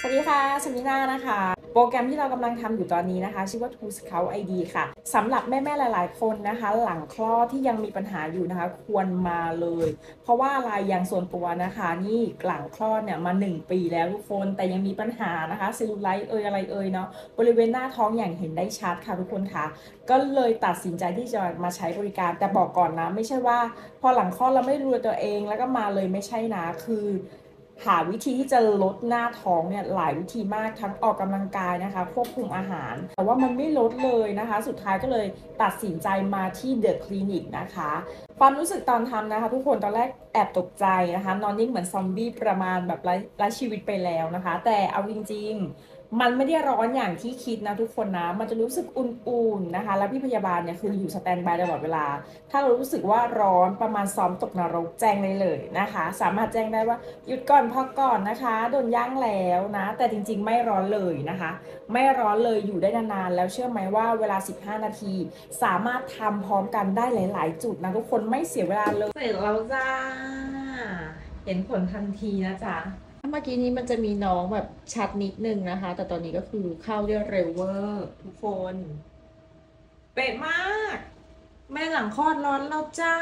สวัสดีค่ะชมิน่านะคะ โปรแกรมที่เรากำลังทำอยู่ตอนนี้นะคะ ชื่อว่า To Scout ID ค่ะสำหรับแม่ๆหลาย ๆ คนนะคะ หลังคลอดที่ยังมีปัญหาอยู่นะคะ ควรมาเลย เพราะว่าอะไรอย่างส่วนตัวนะคะ นี่หลังคลอดเนี่ยมา 1 ปีแล้วทุกคนแต่ยังมีปัญหานะคะเซลลูไลท์เอ่ยอะไรเอ่ยเนาะบริเวณหน้าท้องอย่างเห็นได้ชัดค่ะทุกคนค่ะ ก็เลยตัดสินใจที่จะมาใช้บริการแต่บอกก่อนนะ ไม่ใช่ว่า พอหลังคลอดเราไม่รู้ตัวเองแล้วก็มาเลยไม่ใช่นะคือ หาวิธีที่จะลดหน้าท้องเนี่ยหลายวิธีมากทั้งออกกำลังกายนะคะ ควบคุมอาหาร แต่ว่ามันไม่ลดเลยนะคะ สุดท้ายก็เลยตัดสินใจมาที่เดอะคลินิกนะคะความรู้สึกตอนทำนะคะ ทุกคนตอนแรกแอบตกใจนะคะ นอนนิ่งเหมือนซอมบี้ประมาณแบบไร้ชีวิตไปแล้วนะคะ แต่เอาจริงๆ มันไม่ได้ร้อนอย่างที่คิดนะทุกคนนะ มันจะรู้สึกอุ่นๆนะคะ แล้วพี่พยาบาลเนี่ยคืออยู่สแตนบายตลอดเวลา ถ้าเรารู้สึกว่าร้อนประมาณซ้อมตกนรกแจ้งได้เลยนะคะ สามารถแจ้งได้ว่าหยุดก่อนพักก่อนนะคะ โดนย่างแล้วนะ แต่จริง ๆ ไม่ร้อนเลยนะคะ ไม่ร้อนเลยอยู่ได้นานๆแล้วเชื่อไหมว่าเวลา 15 นาที สามารถทำพร้อมกันได้หลาย ๆ จุดนะทุกคนไม่เสียเวลาเลยเสร็จแล้วจ้า เห็นผลทันทีนะจ๊ะ เมื่อกี้นี้มันจะมีน้องแบบชัดนิดนึงนะคะ แต่ตอนนี้ก็คือเข้าได้เร็วเวอร์ทุกคน เป๊ะมาก แม่หลังคลอดร้อนแล้วจ้า